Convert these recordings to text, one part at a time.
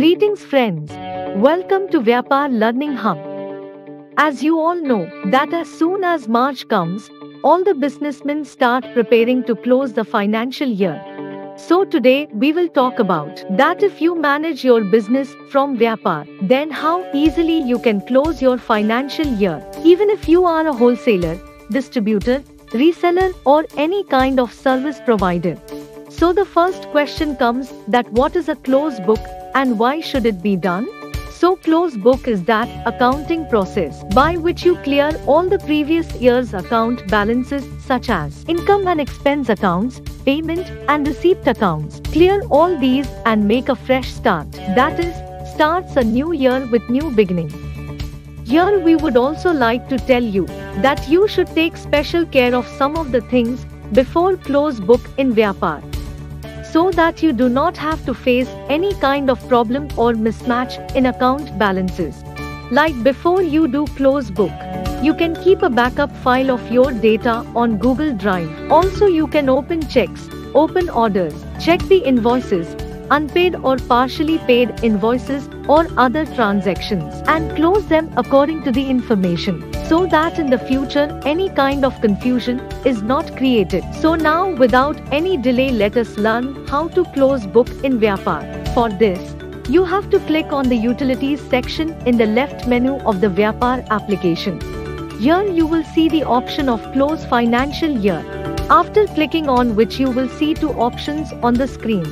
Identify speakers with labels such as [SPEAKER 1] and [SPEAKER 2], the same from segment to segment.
[SPEAKER 1] Greetings friends. Welcome to Vyapar Learning Hub. As you all know that as soon as March comes, all the businessmen start preparing to close the financial year. So today we will talk about that if you manage your business from Vyapar, then how easily you can close your financial year. Even if you are a wholesaler, distributor, reseller or any kind of service provider. So the first question comes that what is a close book and why should it be done? So close book is that accounting process by which you clear all the previous year's account balances such as income and expense accounts, payment and receipt accounts. Clear all these and make a fresh start. That is, starts a new year with new beginning. Here we would also like to tell you that you should take special care of some of the things before close book in Vyapar so that you do not have to face any kind of problem or mismatch in account balances. Like before you do close book, you can keep a backup file of your data on Google Drive. Also you can open checks, open orders, check the invoices, unpaid or partially paid invoices or other transactions and close them according to the information so that in the future any kind of confusion is not created. So now without any delay let us learn how to close book in Vyapar. For this, you have to click on the utilities section in the left menu of the Vyapar application. Here you will see the option of close financial year. After clicking on which you will see two options on the screen.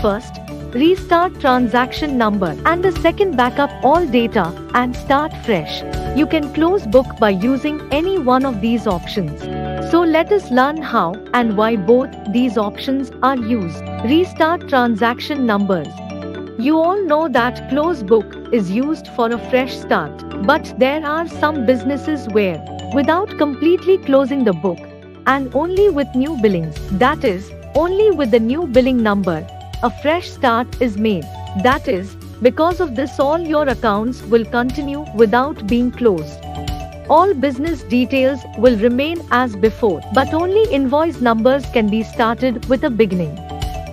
[SPEAKER 1] First, restart transaction number and the second backup all data and start fresh. You can close book by using any one of these options. So let us learn how and why both these options are used. Restart transaction numbers. You all know that close book is used for a fresh start, but there are some businesses where, without completely closing the book, and only with new billings, that is, only with the new billing number, a fresh start is made. That is, because of this all your accounts will continue without being closed. All business details will remain as before, but only invoice numbers can be started with a beginning.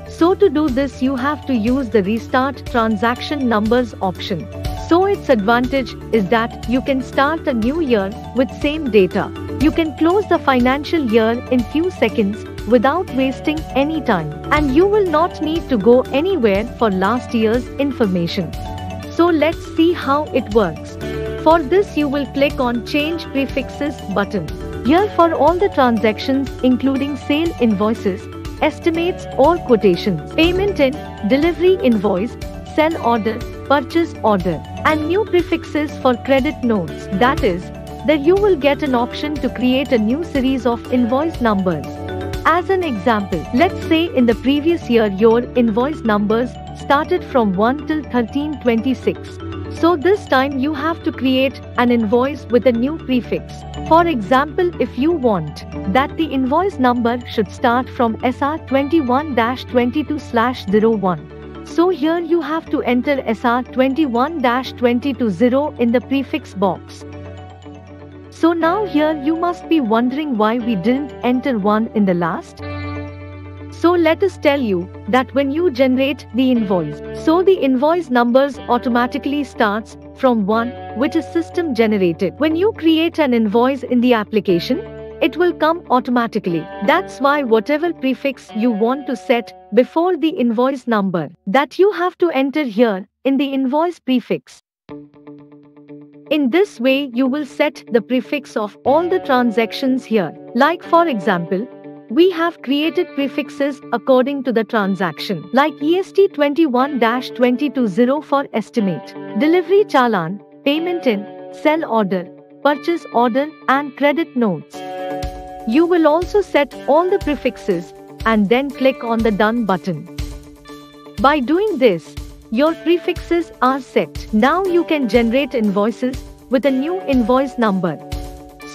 [SPEAKER 1] So to do this you have to use the restart transaction numbers option. So its advantage is that you can start a new year with same data. You can close the financial year in few seconds without wasting any time. And you will not need to go anywhere for last year's information. So let's see how it works. For this you will click on change prefixes button. Here for all the transactions including sale invoices, estimates or quotations, payment in, delivery invoice, sell order, purchase order, and new prefixes for credit notes. That is, there you will get an option to create a new series of invoice numbers. As an example, let's say in the previous year your invoice numbers started from 1 till 1326. So this time you have to create an invoice with a new prefix. For example, if you want that the invoice number should start from SR 21-22/01. So here you have to enter SR 21-220 in the prefix box. So now here you must be wondering why we didn't enter 1 in the last. So let us tell you that when you generate the invoice, so the invoice numbers automatically starts from 1 which is system generated. When you create an invoice in the application, it will come automatically. That's why whatever prefix you want to set before the invoice number that you have to enter here in the invoice prefix. In this way, you will set the prefix of all the transactions here. Like for example, we have created prefixes according to the transaction, like EST 21-220 for estimate, delivery challan, payment in, sell order, purchase order, and credit notes. You will also set all the prefixes and then click on the Done button. By doing this, your prefixes are set. Now you can generate invoices with a new invoice number.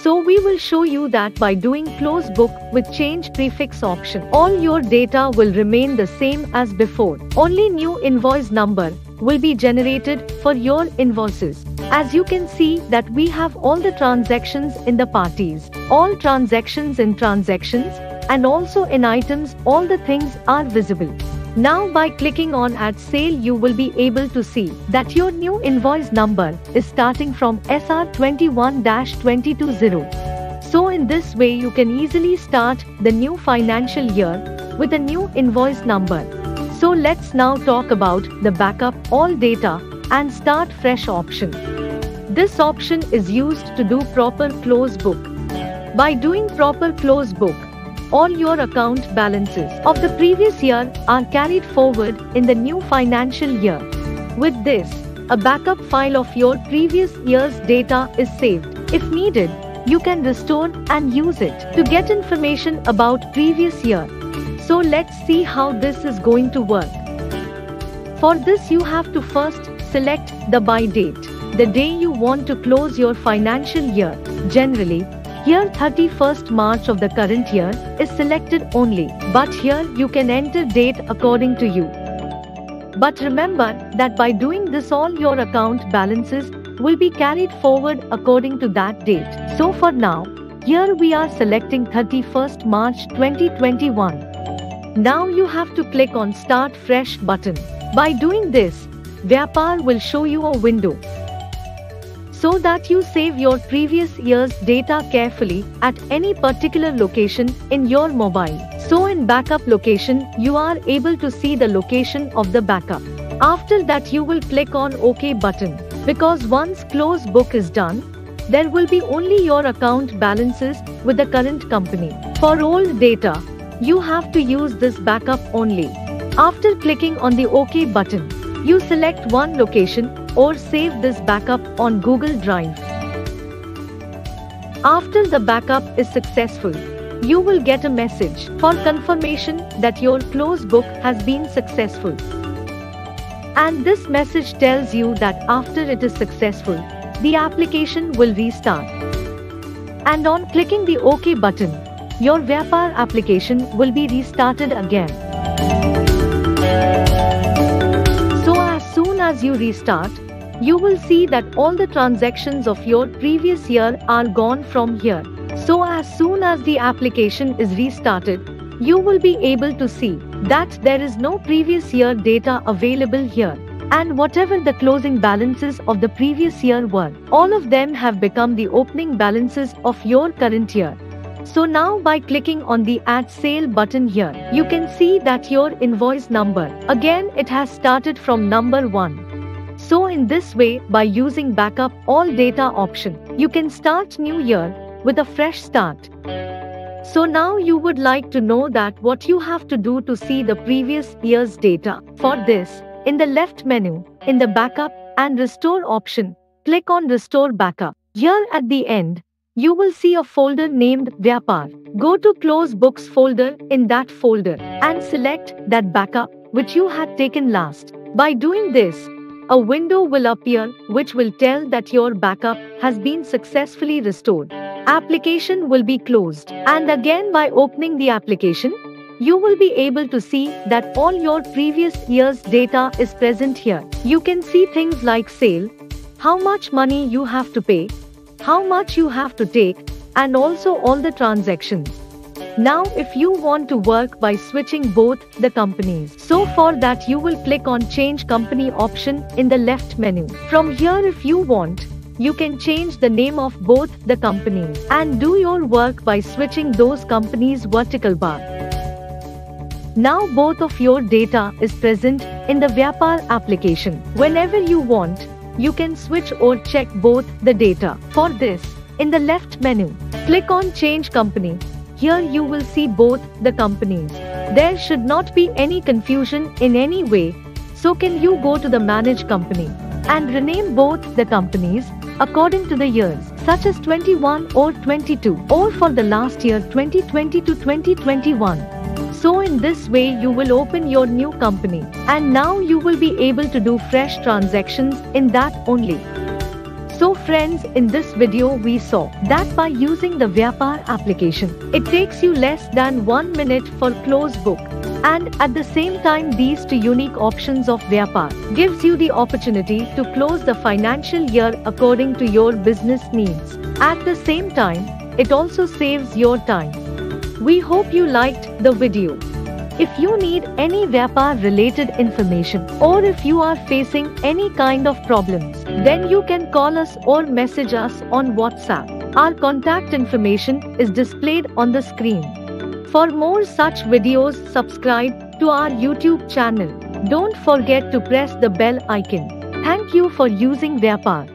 [SPEAKER 1] So we will show you that by doing close book with change prefix option, all your data will remain the same as before. Only new invoice number will be generated for your invoices. As you can see that we have all the transactions in the parties, all transactions in transactions, and also in items all the things are visible. Now by clicking on add sale you will be able to see that your new invoice number is starting from SR21-220. So in this way you can easily start the new financial year with a new invoice number. So let's now talk about the backup all data and start fresh option. This option is used to do proper close book. By doing proper close book, all your account balances of the previous year are carried forward in the new financial year. With this, a backup file of your previous year's data is saved. If needed, you can restore and use it to get information about previous year. So let's see how this is going to work. For this you have to first select the by date, the day you want to close your financial year. Generally, here 31st March of the current year is selected only, but here you can enter date according to you. But remember that by doing this all your account balances will be carried forward according to that date. So for now, here we are selecting 31st March 2021. Now you have to click on Start Fresh button. By doing this, Vyapar will show you a window so that you save your previous year's data carefully at any particular location in your mobile. So in backup location, you are able to see the location of the backup. After that you will click on OK button. Because once close book is done, there will be only your account balances with the current company. For old data, you have to use this backup only. After clicking on the OK button, you select one location or save this backup on Google Drive. After the backup is successful, you will get a message for confirmation that your close book has been successful. And this message tells you that after it is successful, the application will restart. And on clicking the OK button, your Vyapar application will be restarted again. As you restart, you will see that all the transactions of your previous year are gone from here. So as soon as the application is restarted, you will be able to see that there is no previous year data available here. And whatever the closing balances of the previous year were, all of them have become the opening balances of your current year. So now by clicking on the add sale button here, you can see that your invoice number, again it has started from number 1. So in this way, by using backup all data option, you can start new year with a fresh start. So now you would like to know that what you have to do to see the previous year's data. For this, in the left menu, in the backup and restore option, click on restore backup. Here at the end, you will see a folder named Vyapar. Go to Close Books folder in that folder and select that backup which you had taken last. By doing this, a window will appear which will tell that your backup has been successfully restored. Application will be closed. And again by opening the application, you will be able to see that all your previous year's data is present here. You can see things like sale, how much money you have to pay, how much you have to take, and also all the transactions. Now if you want to work by switching both the companies. So for that you will click on change company option in the left menu. From here if you want, you can change the name of both the companies and do your work by switching those companies vertical bar. Now both of your data is present in the Vyapar application. Whenever you want, you can switch or check both the data. For this, in the left menu, click on Change Company. Here you will see both the companies. There should not be any confusion in any way. So can you go to the Manage Company and rename both the companies according to the years such as 21 or 22 or for the last year 2020 to 2021. So in this way you will open your new company and now you will be able to do fresh transactions in that only. So friends, in this video we saw that by using the Vyapar application, it takes you less than 1 minute for close book. And at the same time these two unique options of Vyapar gives you the opportunity to close the financial year according to your business needs. At the same time, it also saves your time. We hope you liked the video. If you need any Vyapar related information or if you are facing any kind of problems, then you can call us or message us on WhatsApp. Our contact information is displayed on the screen. For more such videos, subscribe to our YouTube channel. Don't forget to press the bell icon. Thank you for using Vyapar.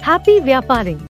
[SPEAKER 1] Happy Vyaparing!